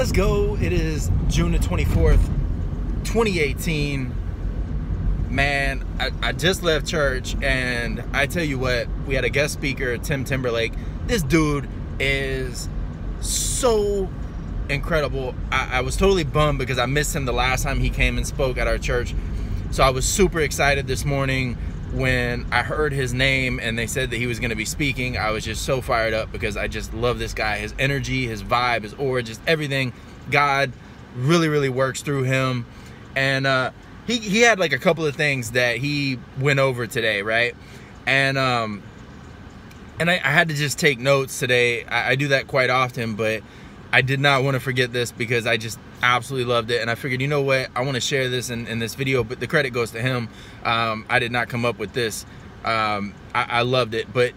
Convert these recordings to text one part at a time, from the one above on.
Let's go. It is June the 24th, 2018. Man, I, I just left church and I tell you what, we had a guest speaker, Tim Timberlake. This dude is so incredible. I, I was totally bummed because I missed him the last time he came and spoke at our church. So I was super excited this morning when I heard his name and they said that he was going to be speaking, I was just so fired up because I just love this guy. His energy, his vibe, his aura, just everything. God really, really works through him. And uh, he, he had like a couple of things that he went over today, right? And um, and I, I had to just take notes today. I, I do that quite often, but I did not want to forget this because I just absolutely loved it. And I figured, you know what? I want to share this in, in this video, but the credit goes to him. Um, I did not come up with this. Um, I, I loved it. But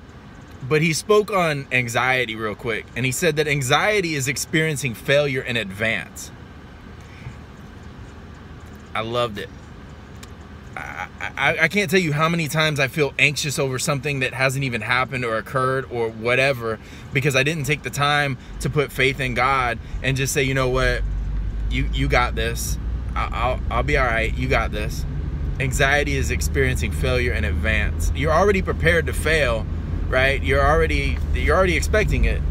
but he spoke on anxiety real quick. And he said that anxiety is experiencing failure in advance. I loved it. I, I, can't tell you how many times I feel anxious over something that hasn't even happened or occurred or whatever because I didn't take the time to put faith in God and just say, you know what, you you got this. I'll I'll, I'll be all right. You got this. Anxiety is experiencing failure in advance. You're already prepared to fail, right? You're already you're already expecting it.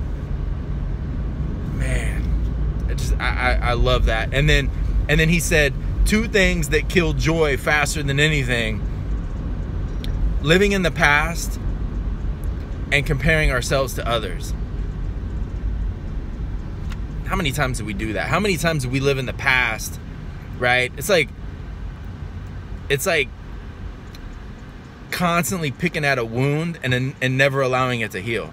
Man, I just I, I, I love that. And then and then he said two things that kill joy faster than anything living in the past and comparing ourselves to others. How many times do we do that? How many times do we live in the past, right? It's like, it's like constantly picking at a wound and, and never allowing it to heal.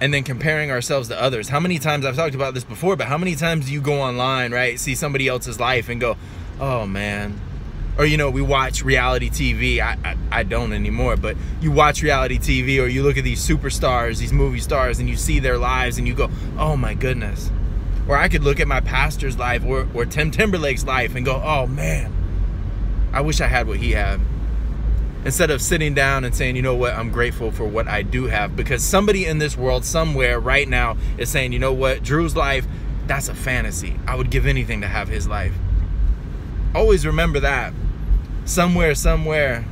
And then comparing ourselves to others. How many times I've talked about this before, but how many times do you go online, right, see somebody else's life and go, "Oh man," or you know, we watch reality TV. I, I, I don't anymore, but you watch reality TV or you look at these superstars, these movie stars, and you see their lives and you go, "Oh my goodness." Or I could look at my pastor's life or, or Tim Timberlake's life and go, "Oh man, I wish I had what he had." Instead of sitting down and saying, you know what, I'm grateful for what I do have. Because somebody in this world, somewhere right now, is saying, you know what, Drew's life, that's a fantasy. I would give anything to have his life. Always remember that. Somewhere, somewhere,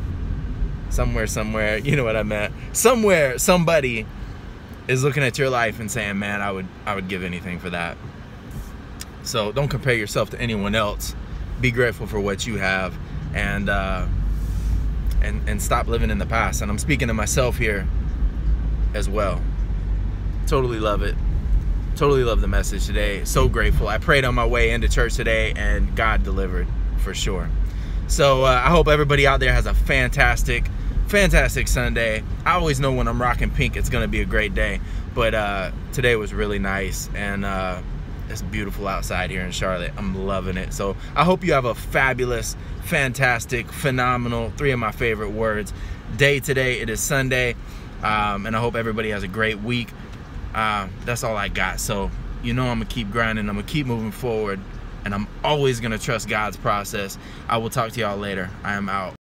somewhere, somewhere, you know what I meant. Somewhere, somebody is looking at your life and saying, man, I would, I would give anything for that. So don't compare yourself to anyone else. Be grateful for what you have. And, uh, and, and stop living in the past. And I'm speaking to myself here as well. Totally love it. Totally love the message today. So grateful. I prayed on my way into church today and God delivered for sure. So uh, I hope everybody out there has a fantastic, fantastic Sunday. I always know when I'm rocking pink, it's going to be a great day. But uh, today was really nice. And uh, it's beautiful outside here in Charlotte. I'm loving it. So I hope you have a fabulous, fantastic, phenomenal, three of my favorite words, day today. It is Sunday. Um, and I hope everybody has a great week. Uh, that's all I got. So, you know, I'm going to keep grinding. I'm going to keep moving forward. And I'm always going to trust God's process. I will talk to y'all later. I am out.